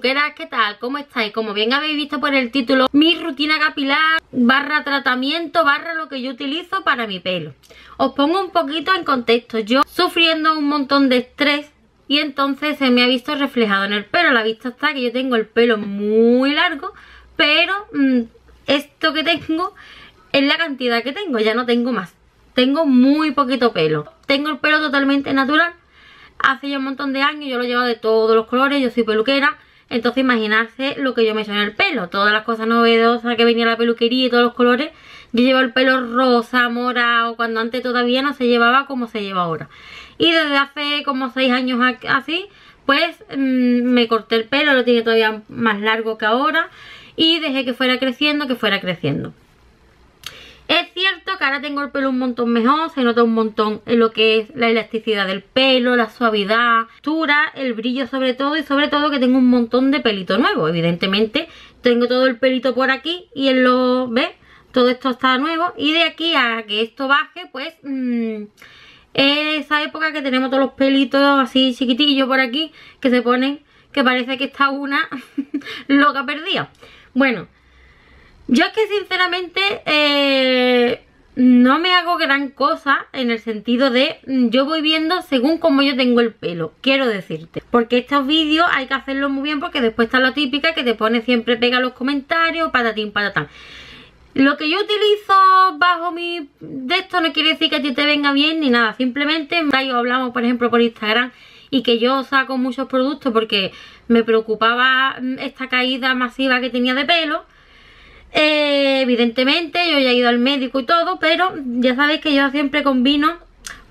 ¿qué tal? ¿Cómo estáis? Como bien habéis visto por el título, mi rutina capilar barra tratamiento barra lo que yo utilizo para mi pelo. Os pongo un poquito en contexto. Yo sufriendo un montón de estrés y entonces se me ha visto reflejado en el pelo. La vista está que yo tengo el pelo muy largo, pero mm, esto que tengo es la cantidad que tengo, ya no tengo más. Tengo muy poquito pelo. Tengo el pelo totalmente natural hace ya un montón de años yo lo llevo de todos los colores, yo soy peluquera, entonces imaginarse lo que yo me hecho en el pelo, todas las cosas novedosas que venía la peluquería y todos los colores, yo llevo el pelo rosa, morado, cuando antes todavía no se llevaba como se lleva ahora. Y desde hace como 6 años así, pues mm, me corté el pelo, lo tiene todavía más largo que ahora y dejé que fuera creciendo, que fuera creciendo. Es cierto que ahora tengo el pelo un montón mejor, se nota un montón en lo que es la elasticidad del pelo, la suavidad, textura, el brillo sobre todo y sobre todo que tengo un montón de pelito nuevo. Evidentemente tengo todo el pelito por aquí y en lo... ¿ves? Todo esto está nuevo y de aquí a que esto baje pues... Mmm, es esa época que tenemos todos los pelitos así chiquitillos por aquí que se ponen que parece que está una loca perdida. Bueno, yo es que sinceramente eh, no me hago gran cosa en el sentido de mm, yo voy viendo según como yo tengo el pelo, quiero decirte. Porque estos vídeos hay que hacerlos muy bien porque después está la típica que te pone siempre pega los comentarios, patatín, patatán. Lo que yo utilizo bajo mi... de esto no quiere decir que a ti te venga bien ni nada, simplemente yo hablamos por ejemplo por Instagram y que yo saco muchos productos porque me preocupaba mm, esta caída masiva que tenía de pelo eh, evidentemente yo ya he ido al médico y todo, pero ya sabéis que yo siempre combino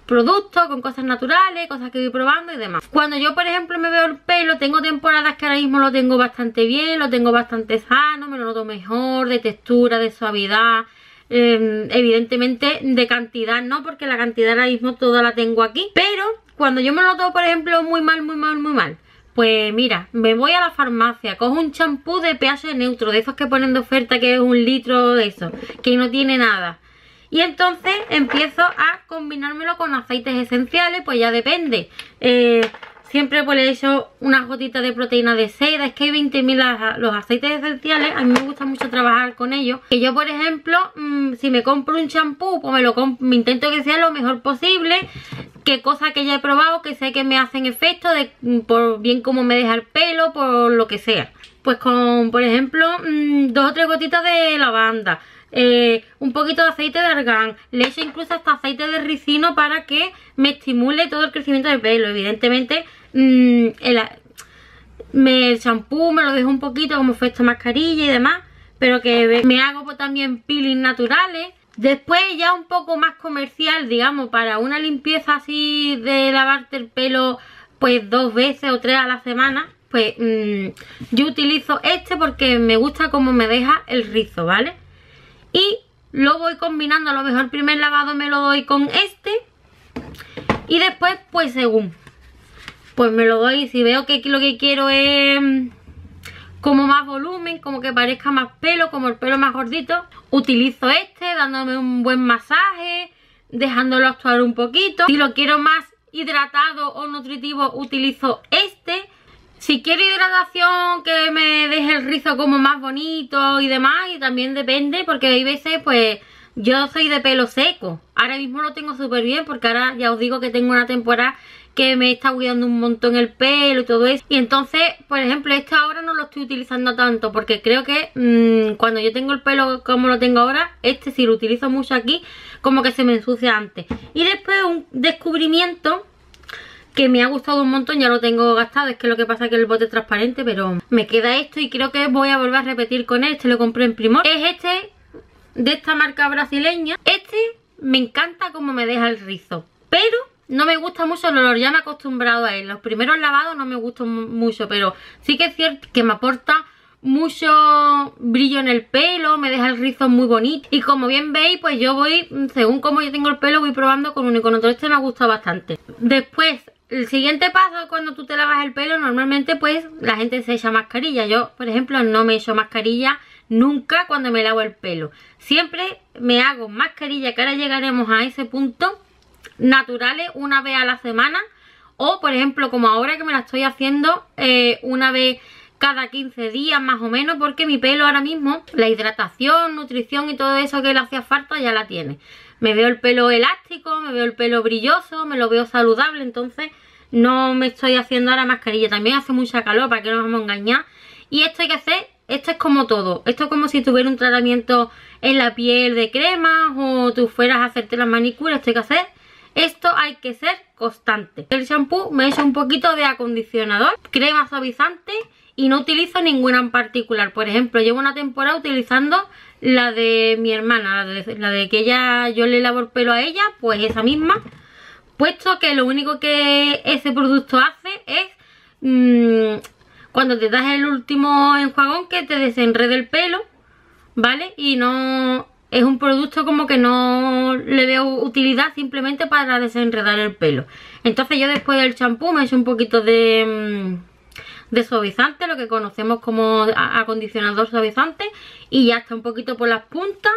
productos con cosas naturales, cosas que voy probando y demás. Cuando yo, por ejemplo, me veo el pelo, tengo temporadas que ahora mismo lo tengo bastante bien, lo tengo bastante sano, me lo noto mejor, de textura, de suavidad, em, evidentemente de cantidad no, porque la cantidad ahora mismo toda la tengo aquí, pero cuando yo me lo noto, por ejemplo, muy mal, muy mal, muy mal, pues mira, me voy a la farmacia, cojo un champú de pH neutro, de esos que ponen de oferta que es un litro de eso, que no tiene nada. Y entonces empiezo a combinármelo con aceites esenciales, pues ya depende. Eh, siempre pues le he hecho unas gotitas de proteína de seda, es que hay 20.000 los aceites esenciales, a mí me gusta mucho trabajar con ellos. Que yo por ejemplo, mm, si me compro un champú, pues me lo me intento que sea lo mejor posible qué cosa que ya he probado que sé que me hacen efecto de por bien como me deja el pelo, por lo que sea. Pues con, por ejemplo, mm, dos o tres gotitas de lavanda, eh, un poquito de aceite de argán, le echo incluso hasta aceite de ricino para que me estimule todo el crecimiento del pelo. Evidentemente, mm, el, champú me lo dejo un poquito como fue esta mascarilla y demás, pero que me hago pues, también peeling naturales Después ya un poco más comercial, digamos, para una limpieza así de lavarte el pelo pues dos veces o tres a la semana, pues mm, yo utilizo este porque me gusta cómo me deja el rizo, ¿vale? Y lo voy combinando, a lo mejor el primer lavado me lo doy con este y después pues según, pues me lo doy, si veo que lo que quiero es como más volumen, como que parezca más pelo, como el pelo más gordito. Utilizo este dándome un buen masaje, dejándolo actuar un poquito. Si lo quiero más hidratado o nutritivo, utilizo este. Si quiero hidratación que me deje el rizo como más bonito y demás, y también depende, porque hay veces pues yo soy de pelo seco. Ahora mismo lo tengo súper bien porque ahora ya os digo que tengo una temporada que me está cuidando un montón el pelo y todo eso. Y entonces, por ejemplo, este ahora no lo estoy utilizando tanto porque creo que mm, cuando yo tengo el pelo como lo tengo ahora, este si lo utilizo mucho aquí, como que se me ensucia antes. Y después un descubrimiento que me ha gustado un montón, ya lo tengo gastado, es que lo que pasa es que el bote es transparente, pero me queda esto y creo que voy a volver a repetir con este, lo compré en Primor. Es este, de esta marca brasileña. Este me encanta como me deja el rizo, pero no me gusta mucho el olor, ya me he acostumbrado a él. Los primeros lavados no me gustan mucho, pero sí que es cierto que me aporta mucho brillo en el pelo, me deja el rizo muy bonito. Y como bien veis, pues yo voy, según como yo tengo el pelo, voy probando con uno y con otro. Este me gusta bastante. Después, el siguiente paso cuando tú te lavas el pelo, normalmente pues la gente se echa mascarilla. Yo, por ejemplo, no me echo mascarilla nunca cuando me lavo el pelo. Siempre me hago mascarilla, que ahora llegaremos a ese punto naturales una vez a la semana o por ejemplo como ahora que me la estoy haciendo eh, una vez cada 15 días más o menos porque mi pelo ahora mismo, la hidratación, nutrición y todo eso que le hacía falta ya la tiene. Me veo el pelo elástico, me veo el pelo brilloso, me lo veo saludable, entonces no me estoy haciendo ahora mascarilla. También hace mucha calor, para que no nos vamos a engañar. Y esto hay que hacer, esto es como todo. Esto es como si tuviera un tratamiento en la piel de crema o tú fueras a hacerte la manicura, esto hay que hacer. Esto hay que ser constante. El shampoo me he hecho un poquito de acondicionador, crema suavizante y no utilizo ninguna en particular. Por ejemplo, llevo una temporada utilizando la de mi hermana, la de, que ella yo le lavo el pelo a ella, pues esa misma. Puesto que lo único que ese producto hace es mmm, cuando te das el último enjuagón que te desenrede el pelo, ¿vale? Y no es un producto como que no le veo utilidad simplemente para desenredar el pelo. Entonces yo después del champú me he hecho un poquito de... Mmm, de suavizante, lo que conocemos como acondicionador suavizante y ya está un poquito por las puntas,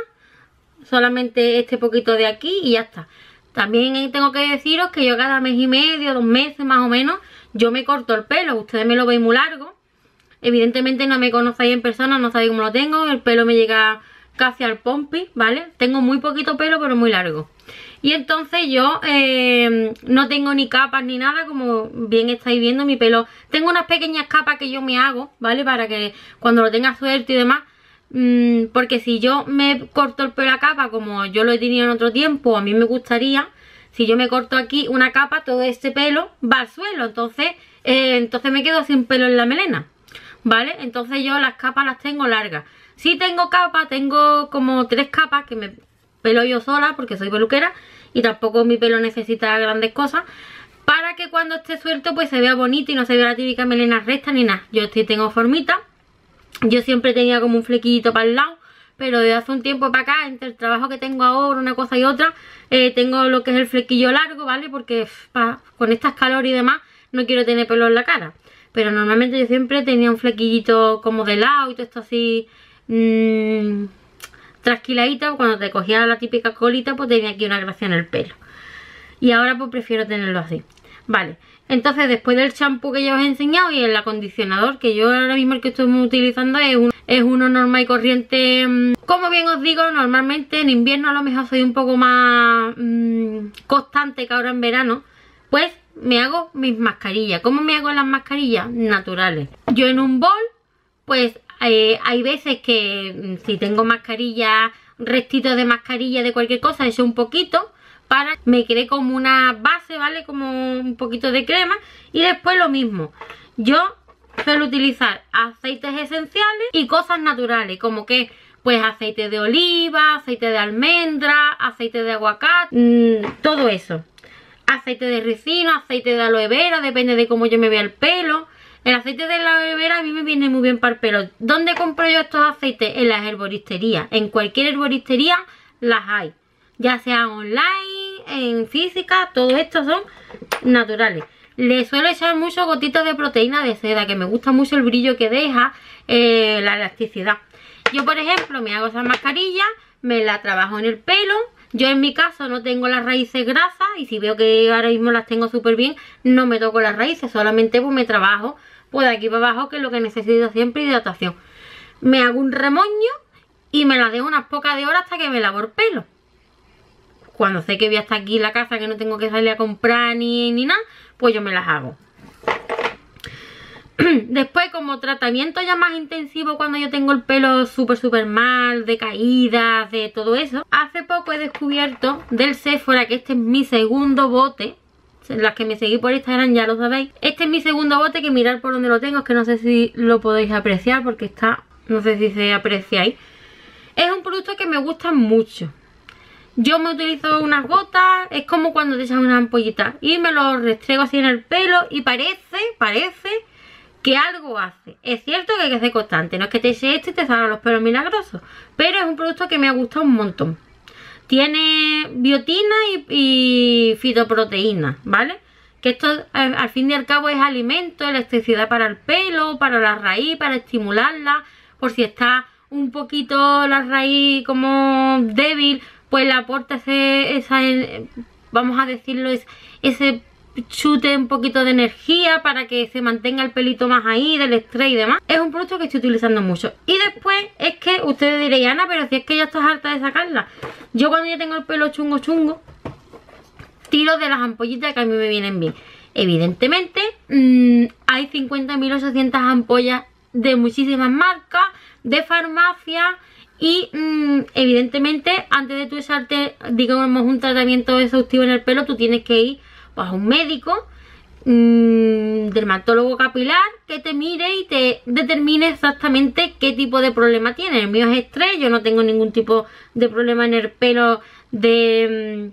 solamente este poquito de aquí y ya está. También tengo que deciros que yo cada mes y medio, dos meses más o menos, yo me corto el pelo, ustedes me lo veis muy largo. Evidentemente no me conocéis en persona, no sabéis cómo lo tengo, el pelo me llega casi al pompi, ¿vale? Tengo muy poquito pelo pero muy largo. Y entonces yo eh, no tengo ni capas ni nada, como bien estáis viendo mi pelo. Tengo unas pequeñas capas que yo me hago, ¿vale? Para que cuando lo tenga suelto y demás, mmm, porque si yo me corto el pelo a capa como yo lo he tenido en otro tiempo, a mí me gustaría, si yo me corto aquí una capa, todo este pelo va al suelo, entonces, eh, entonces me quedo sin pelo en la melena, ¿vale? Entonces yo las capas las tengo largas. Si tengo capa, tengo como tres capas que me pelo yo sola porque soy peluquera y tampoco mi pelo necesita grandes cosas para que cuando esté suelto pues se vea bonito y no se vea la típica melena recta ni nada. Yo estoy, tengo formita, yo siempre tenía como un flequillito para el lado, pero de hace un tiempo para acá, entre el trabajo que tengo ahora, una cosa y otra, eh, tengo lo que es el flequillo largo, ¿vale? Porque con estas calores y demás no quiero tener pelo en la cara. Pero normalmente yo siempre tenía un flequillito como de lado y todo esto así... Mmm, trasquiladita, cuando te cogía la típica colita, pues tenía aquí una gracia en el pelo. Y ahora pues prefiero tenerlo así. Vale, entonces después del champú que ya os he enseñado y el acondicionador, que yo ahora mismo el que estoy utilizando es, es uno normal y corriente. Mm, como bien os digo, normalmente en invierno a lo mejor soy un poco más mmm, constante que ahora en verano. Pues me hago mis mascarillas. ¿Cómo me hago las mascarillas? Naturales. Yo en un bol, pues eh, hay veces que mm, si tengo mascarilla, restitos de mascarilla de cualquier cosa, eso un poquito para me quede como una base, ¿vale? Como un poquito de crema y después lo mismo. Yo suelo utilizar aceites esenciales y cosas naturales, como que pues aceite de oliva, aceite de almendra, aceite de aguacate, mmm, todo eso. Aceite de ricino, aceite de aloe vera, depende de cómo yo me vea el pelo. El aceite de la vera a mí me viene muy bien para el pelo. ¿Dónde compro yo estos aceites? En las herboristerías. En cualquier herboristería las hay. Ya sea online, en física, todo esto son naturales. Le suelo echar mucho gotitas de proteína de seda, que me gusta mucho el brillo que deja, eh, la elasticidad. Yo, por ejemplo, me hago esa mascarilla, me la trabajo en el pelo. Yo en mi caso no tengo las raíces grasas y si veo que ahora mismo las tengo súper bien, no me toco las raíces, solamente pues me trabajo pues aquí para abajo que es lo que necesito siempre hidratación. Me hago un remoño y me la dejo unas pocas horas hasta que me lavo el pelo. Cuando sé que voy hasta aquí la casa que no tengo que salir a comprar ni, ni nada pues yo me las hago. Después como tratamiento ya más intensivo cuando yo tengo el pelo súper súper mal, de caídas, de todo eso Hace poco he descubierto del Sephora que este es mi segundo bote las que me seguís por Instagram ya lo sabéis. Este es mi segundo bote que mirar por donde lo tengo. Es que no sé si lo podéis apreciar porque está... No sé si se apreciáis. Es un producto que me gusta mucho. Yo me utilizo unas gotas, es como cuando te echas una ampollita y me lo restrego así en el pelo y parece, parece que algo hace. Es cierto que hay que ser constante, no es que te eche esto y te salgan los pelos milagrosos, pero es un producto que me ha gustado un montón. Tiene biotina y, fitoproteína, ¿vale? Que esto al, fin y al cabo es alimento, electricidad para el pelo, para la raíz, para estimularla, por si está un poquito la raíz como débil, pues le aporta ese, esa, vamos a decirlo, ese chute un poquito de energía para que se mantenga el pelito más ahí del estrés y demás. Es un producto que estoy utilizando mucho. Y después es que ustedes diréis, Ana, pero si es que ya estás harta de sacarla. Yo cuando ya tengo el pelo chungo chungo, tiro de las ampollitas que a mí me vienen bien. Evidentemente, mmm, hay 50.800 ampollas de muchísimas marcas, de farmacia y mmm, evidentemente antes de tú echarte, digamos, un tratamiento exhaustivo en el pelo, tú tienes que ir pues, a un médico, mmm, dermatólogo capilar, que te mire y te determine exactamente qué tipo de problema tiene. El mío es estrés, yo no tengo ningún tipo de problema en el pelo de,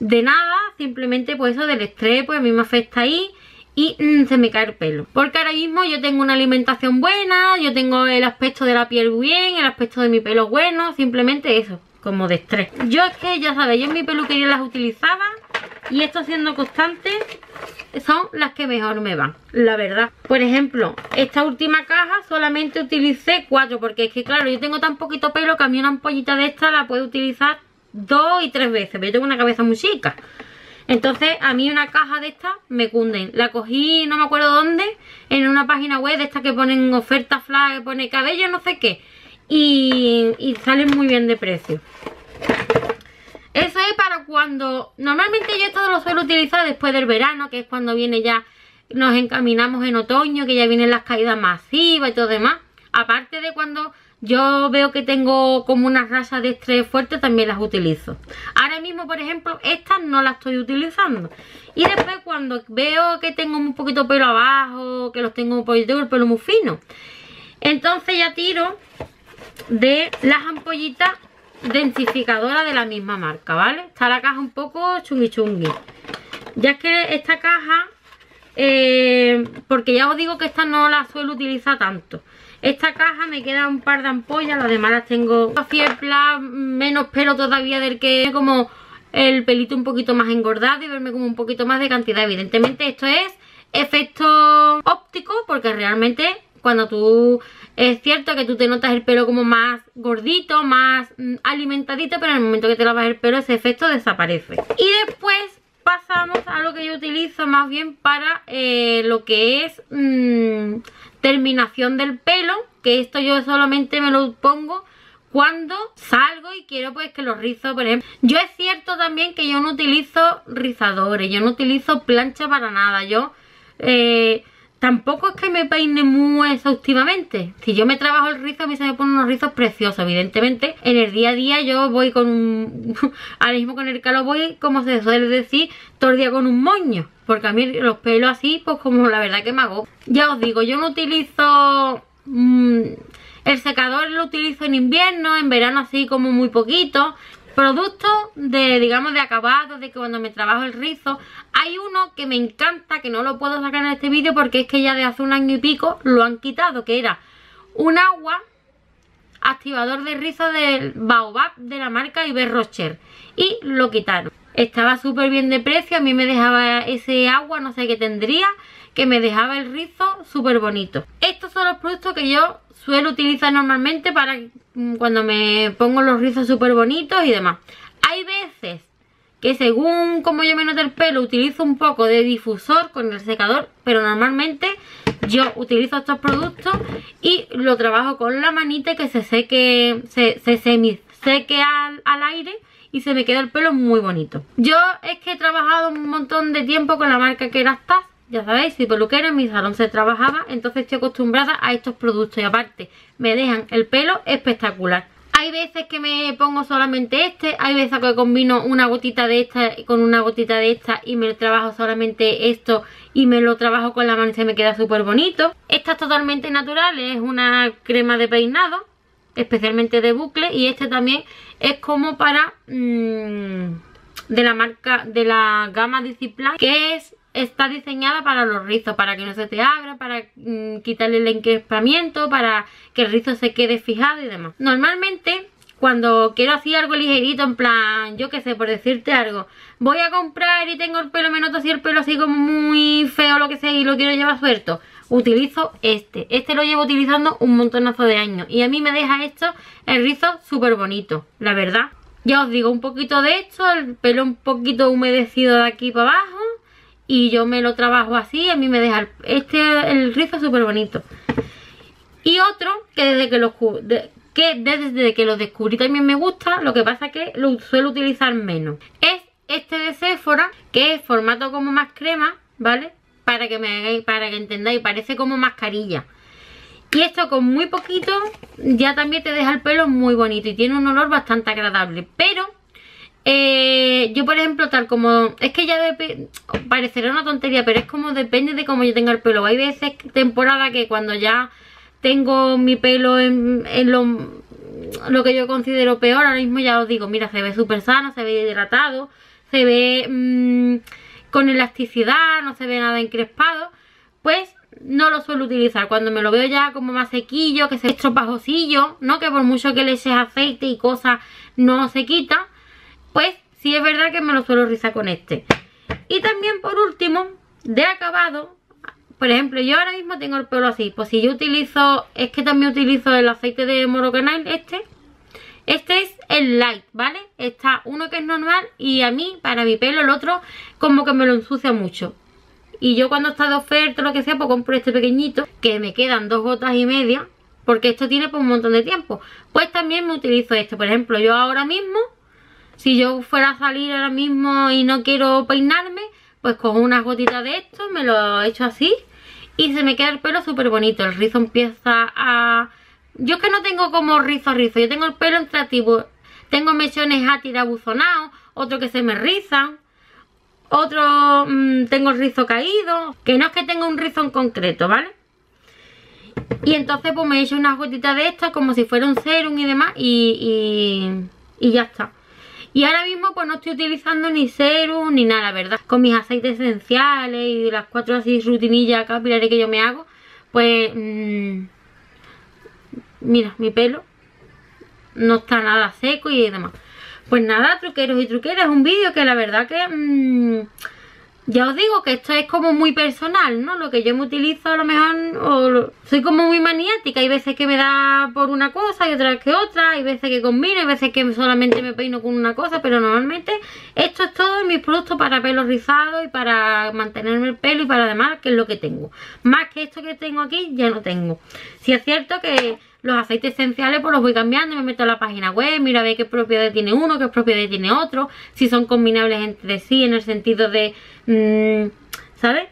mm, de nada, simplemente pues eso del estrés, pues a mí me afecta ahí y mmm, se me cae el pelo. Porque ahora mismo yo tengo una alimentación buena, yo tengo el aspecto de la piel bien, el aspecto de mi pelo bueno, simplemente eso, como de estrés. Yo es que ya sabéis, yo en mi peluquería las utilizaba y esto siendo constante son las que mejor me van, la verdad. Por ejemplo, esta última caja solamente utilicé cuatro porque es que claro, yo tengo tan poquito pelo que a mí una ampollita de esta la puedo utilizar dos y tres veces, pero yo tengo una cabeza muy chica. Entonces a mí una caja de estas me cunden. La cogí no me acuerdo dónde, en una página web de estas que ponen oferta flash, pone cabello no sé qué. Y, salen muy bien de precio. Eso es para cuando... Normalmente yo esto lo suelo utilizar después del verano, que es cuando viene ya... Nos encaminamos en otoño, que ya vienen las caídas masivas y todo demás. Aparte de cuando yo veo que tengo como una raza de estrés fuerte, también las utilizo. Ahora mismo, por ejemplo, estas no las estoy utilizando. Y después cuando veo que tengo un poquito pelo abajo, que los tengo un poquito el pelo muy fino. Entonces ya tiro de las ampollitas densificadoras de la misma marca, ¿vale? Está la caja un poco chungui chungui. Ya es que esta caja, eh, porque ya os digo que esta no la suelo utilizar tanto. Esta caja me queda un par de ampollas, las demás las tengo fiepla, menos pelo todavía del que como el pelito un poquito más engordado y verme como un poquito más de cantidad. Evidentemente esto es efecto óptico porque realmente cuando tú... Es cierto que tú te notas el pelo como más gordito, más mm, alimentadito, pero en el momento que te lavas el pelo ese efecto desaparece. Y después pasamos a lo que yo utilizo más bien para eh, lo que es mmm, terminación del pelo, que esto yo solamente me lo pongo cuando salgo y quiero pues que los rizos, por ejemplo, yo es cierto también que yo no utilizo rizadores, yo no utilizo plancha para nada, yo eh, tampoco es que me peine muy exhaustivamente. Si yo me trabajo el rizo, a mí se me ponen unos rizos preciosos. Evidentemente, en el día a día yo voy con un... ahora mismo con el calor voy, como se suele decir, todo el día con un moño. Porque a mí los pelos así, pues como la verdad que me hago. Ya os digo, yo no utilizo... Mmm, el secador lo utilizo en invierno, en verano así como muy poquito. Productos de, digamos, de acabado, de que cuando me trabajo el rizo. Hay uno que me encanta, que no lo puedo sacar en este vídeo porque es que ya de hace un año y pico lo han quitado, que era un agua activador de rizo del Baobab de la marca Iber Rocher. Y lo quitaron. Estaba súper bien de precio, a mí me dejaba ese agua, no sé qué tendría, que me dejaba el rizo súper bonito. Estos son los productos que yo suelo utilizar normalmente para mm, cuando me pongo los rizos súper bonitos y demás. Hay veces que según como yo me note el pelo utilizo un poco de difusor con el secador, pero normalmente yo utilizo estos productos y lo trabajo con la manita que se seque, se, se seque al, al aire y se me queda el pelo muy bonito. Yo es que he trabajado un montón de tiempo con la marca que era ya sabéis, si peluquera en mi salón se trabajaba, entonces estoy acostumbrada a estos productos y aparte me dejan el pelo espectacular. Hay veces que me pongo solamente este, hay veces que combino una gotita de esta con una gotita de esta y me trabajo solamente esto y me lo trabajo con la mano y se me queda súper bonito. Esta es totalmente natural, es una crema de peinado, especialmente de bucle y este también es como para... Mmm, de la marca, de la gama Discipline, que es está diseñada para los rizos, para que no se te abra, para mm, quitarle el encrespamiento, para que el rizo se quede fijado y demás. Normalmente cuando quiero hacer algo ligerito, en plan, yo qué sé, por decirte algo, voy a comprar y tengo el pelo, me noto así el pelo así como muy feo, lo que sea, y lo quiero llevar suelto, utilizo este. Este lo llevo utilizando un montonazo de años y a mí me deja esto el rizo súper bonito, la verdad. Ya os digo, un poquito de esto, el pelo un poquito humedecido de aquí para abajo y yo me lo trabajo así, a mí me deja el, este el rizo súper bonito. Y otro que desde que lo que desde que lo descubrí también me gusta, lo que pasa es que lo suelo utilizar menos. Es este de Sephora, que es formato como más crema, ¿vale? Para que me para que entendáis, parece como mascarilla. Y esto con muy poquito ya también te deja el pelo muy bonito y tiene un olor bastante agradable. Pero eh, yo por ejemplo tal como... Es que ya parecerá una tontería, pero es como depende de cómo yo tenga el pelo. Hay veces, temporada que cuando ya tengo mi pelo en, lo, que yo considero peor, ahora mismo ya os digo, mira, se ve súper sano, se ve hidratado, se ve mm, con elasticidad, no se ve nada encrespado, pues no lo suelo utilizar. Cuando me lo veo ya como más sequillo, que se estropajosillo, ¿no? Que por mucho que le eches aceite y cosas no se quita, pues sí es verdad que me lo suelo rizar con este. Y también por último, de acabado, por ejemplo, yo ahora mismo tengo el pelo así. Pues si yo utilizo, es que también utilizo el aceite de Moroccanile, este. Este es el light, ¿vale? Está uno que es normal y a mí, para mi pelo, el otro como que me lo ensucia mucho. Y yo cuando está de oferta o lo que sea, pues compro este pequeñito, que me quedan dos gotas y media, porque esto tiene pues un montón de tiempo. Pues también me utilizo este. Por ejemplo, yo ahora mismo, si yo fuera a salir ahora mismo y no quiero peinarme, pues cojo unas gotitas de esto, me lo echo así y se me queda el pelo súper bonito. El rizo empieza a... Yo es que no tengo como rizo rizo, yo tengo el pelo entre tipo... Tengo mechones a buzonados, otro que se me rizan, otro mm, tengo el rizo caído, que no es que tenga un rizo en concreto, ¿vale? Y entonces pues me he hecho unas gotitas de estas como si fuera un serum y demás y, y ya está. Y ahora mismo pues no estoy utilizando ni serum ni nada, ¿verdad? Con mis aceites esenciales y las cuatro así rutinillas capilares que yo me hago, pues... Mmm, mira, mi pelo no está nada seco y demás. Pues nada, truqueros y truqueras, un vídeo que la verdad que... Mmm, ya os digo que esto es como muy personal, ¿no? Lo que yo me utilizo a lo mejor, o soy como muy maniática. Hay veces que me da por una cosa y otras que otra. Hay veces que combino, hay veces que solamente me peino con una cosa. Pero normalmente esto es todo mis productos para pelo rizado y para mantenerme el pelo y para además que es lo que tengo. Más que esto que tengo aquí ya no tengo. Si es cierto que los aceites esenciales pues los voy cambiando, me meto a la página web, mira a ver qué propiedades tiene uno, qué propiedades tiene otro, si son combinables entre sí en el sentido de, mmm, ¿sabes?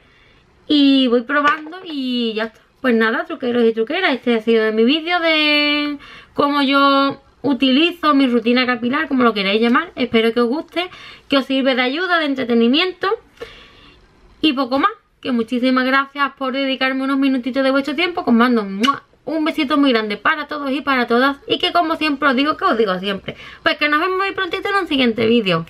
Y voy probando y ya está. Pues nada, truqueros y truqueras, este ha sido mi vídeo de cómo yo utilizo mi rutina capilar, como lo queráis llamar. Espero que os guste, que os sirva de ayuda, de entretenimiento y poco más. Que muchísimas gracias por dedicarme unos minutitos de vuestro tiempo. Os mando un besito muy grande para todos y para todas. Y que como siempre os digo, que os digo siempre, pues que nos vemos muy prontito en un siguiente vídeo.